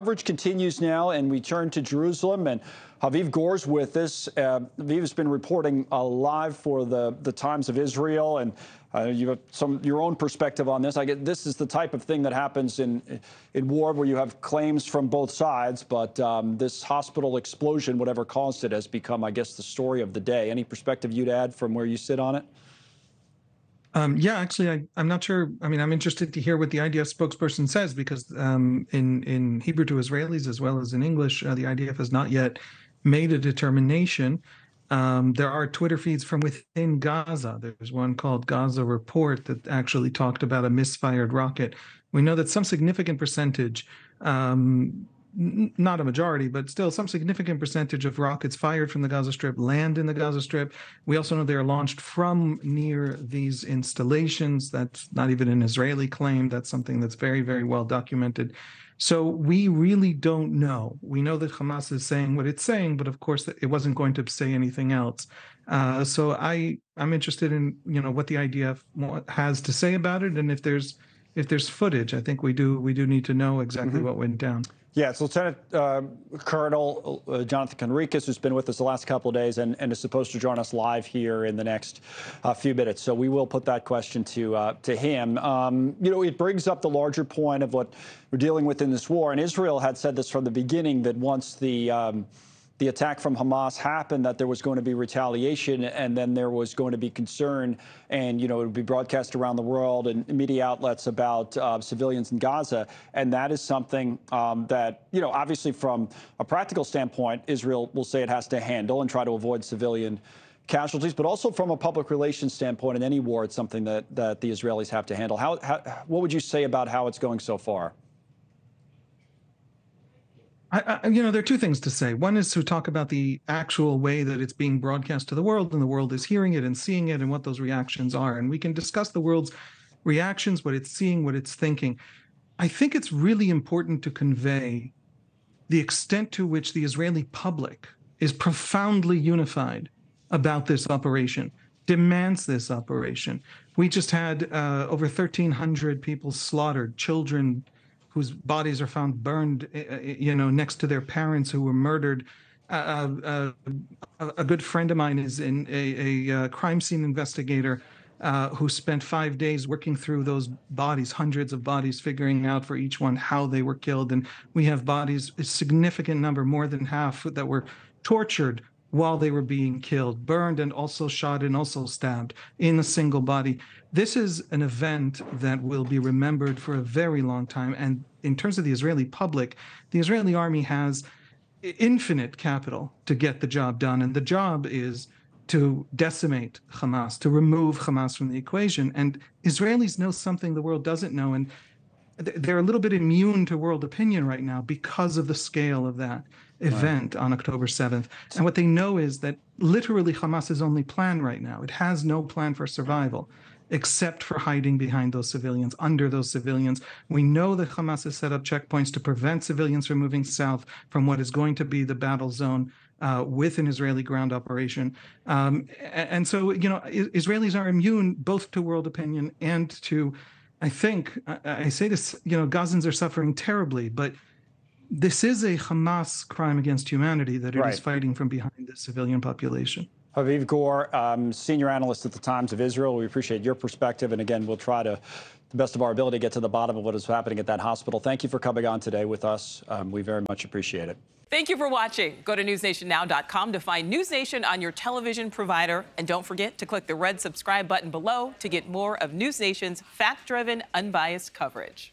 Coverage continues now, and we turn to Jerusalem. And Haviv Gur's with us. Uh, Haviv has been reporting uh, live for the, the Times of Israel, and uh, you have some your own perspective on this. I get this is the type of thing that happens in in war where you have claims from both sides, but um, this hospital explosion, whatever caused it, has become, I guess, the story of the day. Any perspective you'd add from where you sit on it? Um, yeah, actually, I, I'm not sure. I mean, I'm interested to hear what the IDF spokesperson says because um, in in Hebrew to Israelis as well as in English, uh, the IDF has not yet made a determination. Um, there are Twitter feeds from within Gaza. There's one called Gaza Report that actually talked about a misfired rocket. We know that some significant percentage um, not a majority, but still some significant percentage of rockets fired from the Gaza Strip land in the Gaza Strip. We also know they are launched from near these installations. That's not even an Israeli claim. That's something that's very, very well documented. So we really don't know. We know that Hamas is saying what it's saying, but of course it wasn't going to say anything else. Uh, so I I'm interested in you know what the IDF has to say about it, and if there's if there's footage, I think we do we do need to know exactly mm-hmm. what went down. Yeah, it's Lieutenant uh, Colonel uh, Jonathan Conricus, who's been with us the last couple of days and, and, is supposed to join us live here in the next uh, few minutes. So we will put that question to uh, to him. Um, you know, it brings up the larger point of what we're dealing with in this war. And Israel had said this from the beginning that once the um, the attack from Hamas happened, that there was going to be retaliation, and then there was going to be concern, and you know it would be broadcast around the world and media outlets about uh, civilians in Gaza, and that is something um, that you know obviously from a practical standpoint, Israel will say it has to handle and try to avoid civilian casualties, but also from a public relations standpoint in any war, it's something that that the Israelis have to handle. How, how what would you say about how it's going so far? I, I, you know, there are two things to say. One is to talk about the actual way that it's being broadcast to the world, and the world is hearing it and seeing it, and what those reactions are. And we can discuss the world's reactions, what it's seeing, what it's thinking. I think it's really important to convey the extent to which the Israeli public is profoundly unified about this operation, demands this operation. We just had uh, over 1,300 people slaughtered, children whose bodies are found burned, eh, eh, you know, next to their parents who were murdered. Uh, uh, a good friend of mine is in a, a, a crime scene investigator uh, who spent five days working through those bodies, hundreds of bodies, figuring out for each one how they were killed. And we have bodies, a significant number, more than half, that were tortured while they were being killed, burned and also shot and also stabbed in a single body. This is an event that will be remembered for a very long time. And in terms of the Israeli public, the Israeli army has infinite capital to get the job done. And the job is to decimate Hamas, to remove Hamas from the equation. And Israelis know something the world doesn't know. And they're a little bit immune to world opinion right now because of the scale of that event right. on October 7th. And what they know is that literally Hamas's only plan right now, it has no plan for survival except for hiding behind those civilians, under those civilians. We know that Hamas has set up checkpoints to prevent civilians from moving south from what is going to be the battle zone uh, with an Israeli ground operation. Um, and so, you know, Israelis are immune both to world opinion and to I think I, I say this, you know, Gazans are suffering terribly, but this is a Hamas crime against humanity that it right. is fighting from behind the civilian population. Haviv Gur, um, senior analyst at the Times of Israel. We appreciate your perspective. And again, we'll try to, the best of our ability, get to the bottom of what is happening at that hospital. Thank you for coming on today with us. Um, we very much appreciate it. Thank you for watching. Go to newsnationnow.com to find News Nation on your television provider. And don't forget to click the red subscribe button below to get more of News Nation's fact driven, unbiased coverage.